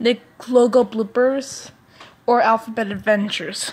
Nick Logo Bloopers, or Alphabet Adventures.